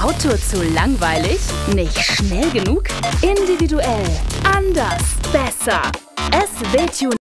Auto zu langweilig? Nicht schnell genug? Individuell, anders, besser. SW Tuning